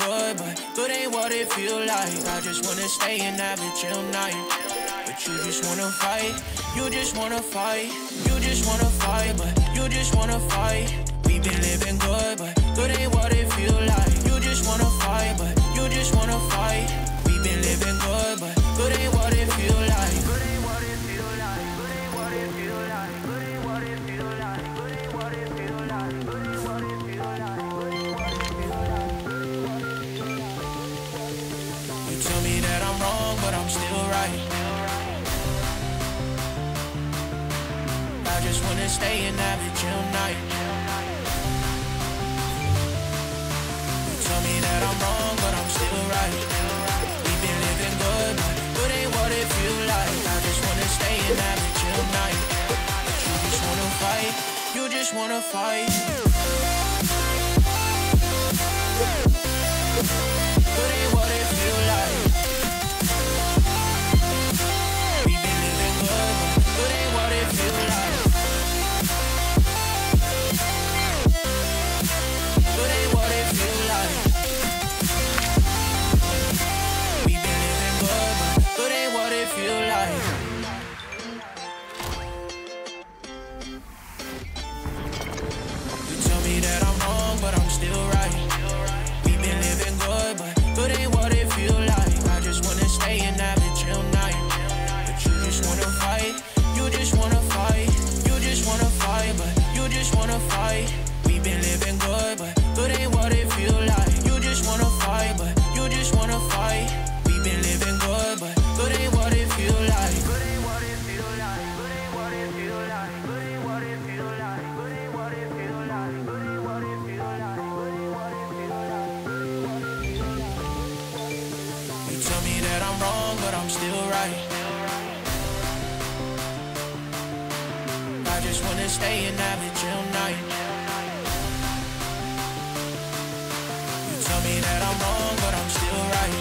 good, but good ain't what it feel like. I just wanna stay and have a chill night. But you just wanna fight, you just wanna fight, you just wanna fight, but you just wanna fight. We been living good, but good ain't what it feel like. You just wanna fight, but you just wanna fight. We been living good, but good ain't what right. We've been living good, but ain't what it feel like. I just wanna stay and have a tonight. But you just wanna fight, you just wanna fight. tell me that I'm wrong, but I'm still right. I just wanna stay and have a chill night. You tell me that I'm wrong, but I'm still right.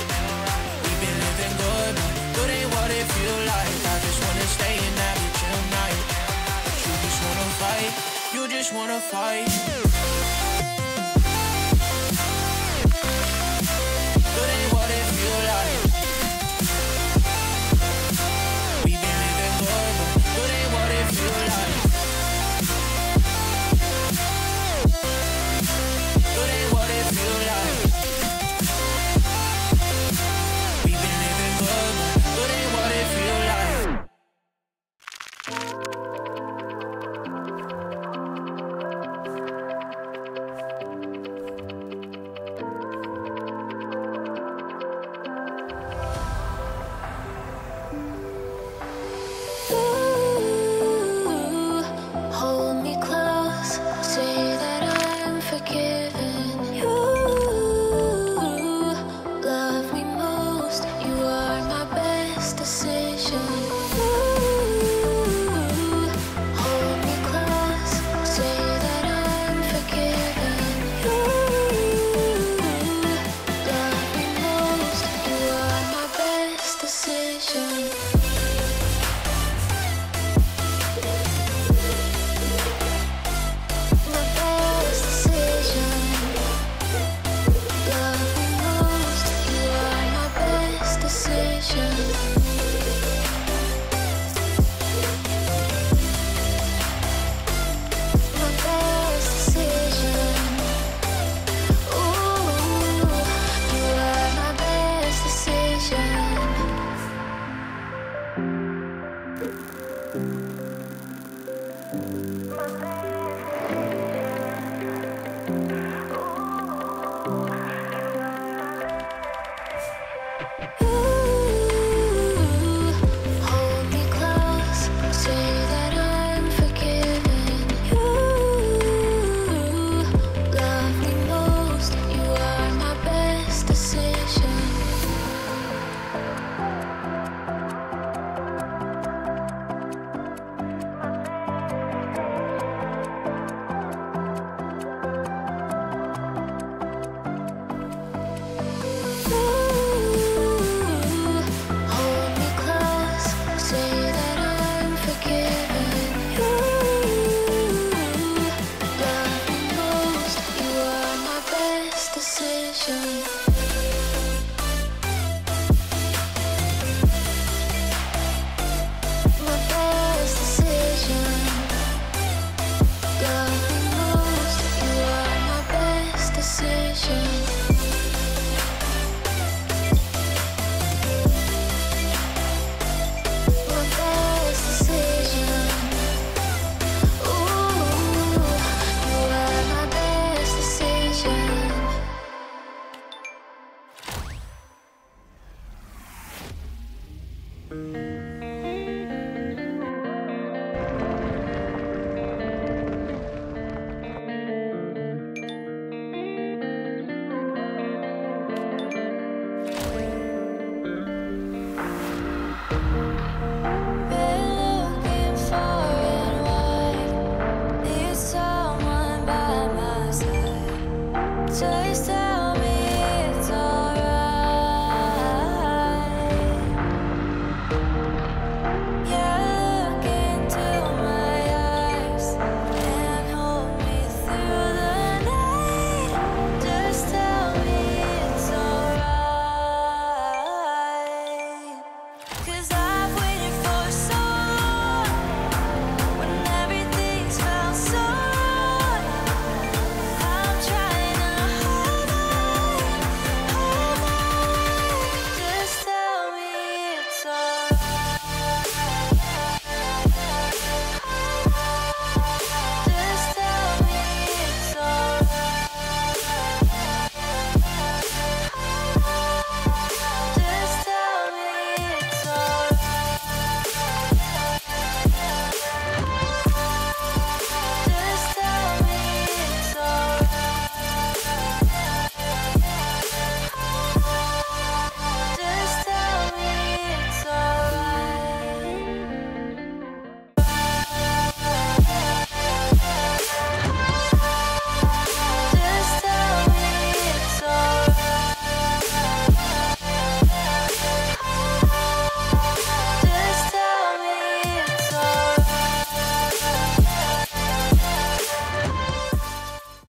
We've been living good, but good ain't what it feel like. I just wanna stay and have a chill night. But you just wanna fight, you just wanna fight.